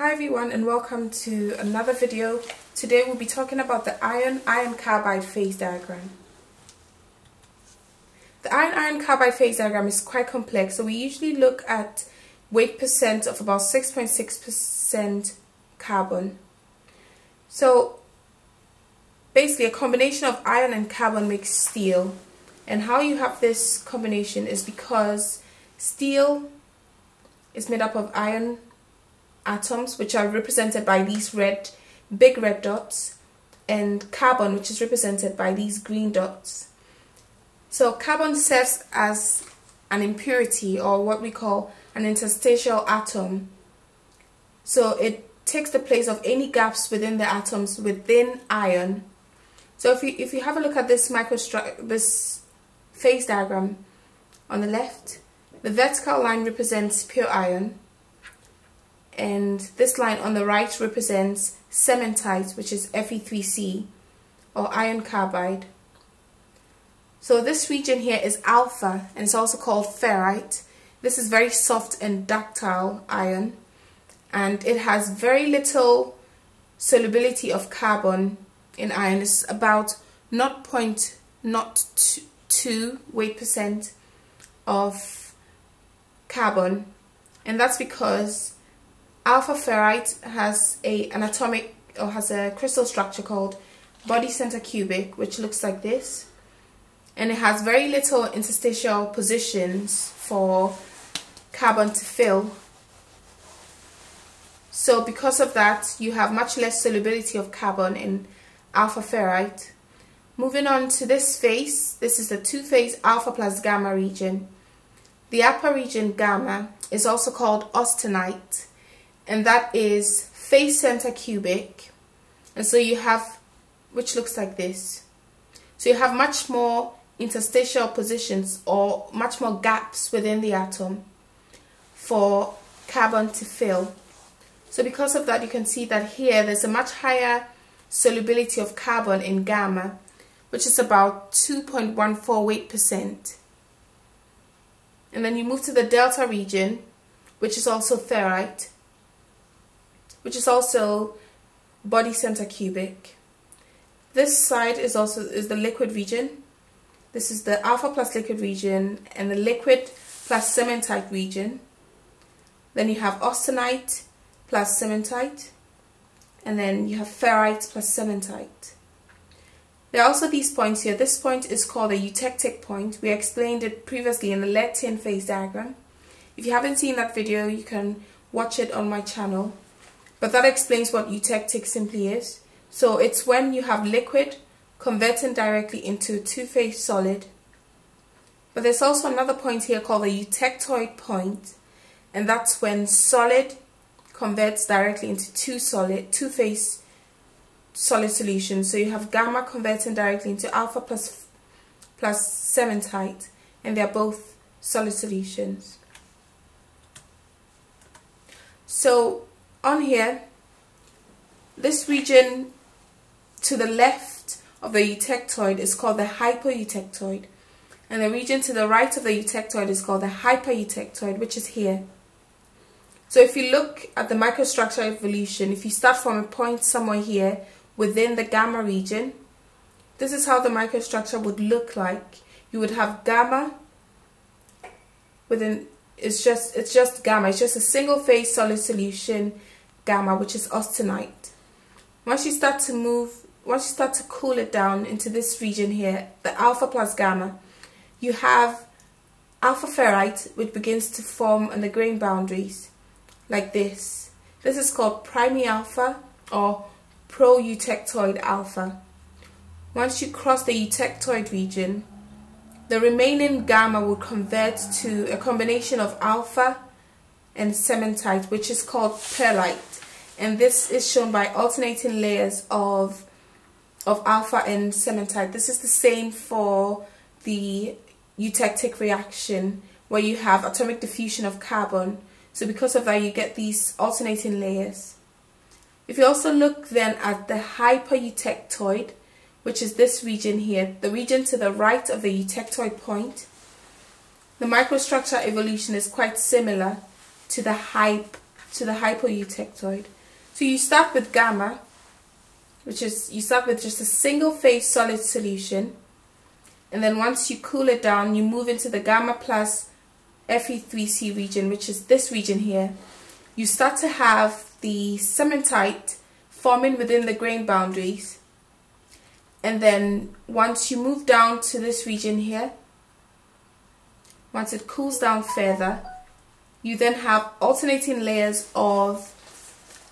Hi everyone and welcome to another video. Today we'll be talking about the iron-iron carbide phase diagram. The iron-iron carbide phase diagram is quite complex so we usually look at weight percent of about 6.6% carbon. So basically a combination of iron and carbon makes steel and how you have this combination is because steel is made up of iron atoms which are represented by these red big red dots and carbon which is represented by these green dots. So carbon serves as an impurity or what we call an interstitial atom. So it takes the place of any gaps within the atoms within iron. So if you if you have a look at this microstructure this phase diagram on the left, the vertical line represents pure iron and this line on the right represents cementite which is Fe3C or iron carbide. So this region here is alpha and it's also called ferrite. This is very soft and ductile iron and it has very little solubility of carbon in iron. It's about 0.02 weight percent of carbon and that's because alpha ferrite has a an atomic or has a crystal structure called body center cubic which looks like this. And it has very little interstitial positions for carbon to fill. So because of that you have much less solubility of carbon in alpha ferrite. Moving on to this phase this is the two phase alpha plus gamma region. The upper region gamma is also called austenite and that is face center cubic. And so you have which looks like this. So you have much more interstitial positions or much more gaps within the atom for carbon to fill. So because of that you can see that here there's a much higher solubility of carbon in gamma which is about 2.14 weight percent. And then you move to the delta region which is also ferrite which is also body center cubic. This side is also is the liquid region. This is the alpha plus liquid region and the liquid plus cementite region. Then you have austenite plus cementite and then you have ferrite plus cementite. There are also these points here. This point is called a eutectic point. We explained it previously in the lead tin phase diagram. If you haven't seen that video, you can watch it on my channel. But that explains what eutectic simply is. So it's when you have liquid converting directly into a two-phase solid. But there's also another point here called the eutectoid. And that's when solid converts directly into two solid, two-phase solid solutions. So you have gamma converting directly into alpha plus, plus cementite. And they're both solid solutions. So on here, this region to the left of the eutectoid is called the hypoeutectoid and the region to the right of the eutectoid is called the hypereutectoid which is here. So if you look at the microstructure evolution, if you start from a point somewhere here within the gamma region, this is how the microstructure would look like. You would have gamma within it's just it's just gamma, it's just a single phase solid solution gamma, which is austenite. Once you start to move, once you start to cool it down into this region here, the alpha plus gamma, you have alpha ferrite, which begins to form on the grain boundaries, like this. This is called primi alpha or pro-eutectoid alpha. Once you cross the eutectoid region, the remaining gamma will convert to a combination of alpha and cementite, which is called pearlite and this is shown by alternating layers of of alpha and cementite. This is the same for the eutectic reaction where you have atomic diffusion of carbon. So because of that you get these alternating layers. If you also look then at the hypereutectoid, which is this region here, the region to the right of the eutectoid point, the microstructure evolution is quite similar to the hype to the hypoeutectoid. So you start with gamma, which is you start with just a single phase solid solution. And then once you cool it down you move into the gamma plus Fe3C region which is this region here. You start to have the cementite forming within the grain boundaries and then once you move down to this region here once it cools down further you then have alternating layers of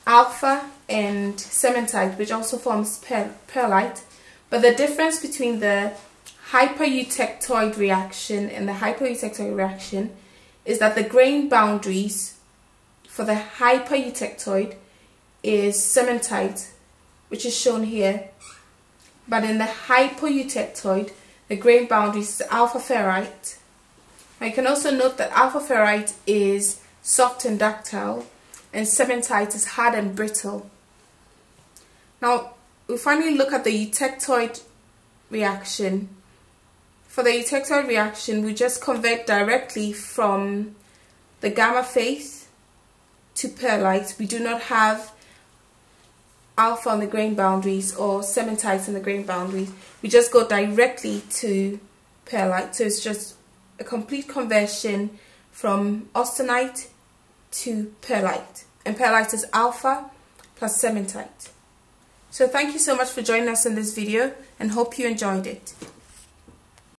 alpha and cementite, which also forms per pearlite. But the difference between the hypereutectoid reaction and the hypoeutectoid reaction is that the grain boundaries for the hypereutectoid is cementite, which is shown here. But in the hypoeutectoid, the grain boundaries is alpha ferrite. I can also note that alpha ferrite is soft and ductile, and cementite is hard and brittle. Now, we finally look at the eutectoid reaction. For the eutectoid reaction, we just convert directly from the gamma phase to pearlite. We do not have alpha on the grain boundaries or cementite on the grain boundaries. We just go directly to pearlite. So it's just a complete conversion from austenite to pearlite. And pearlite is alpha plus cementite. So thank you so much for joining us in this video and hope you enjoyed it.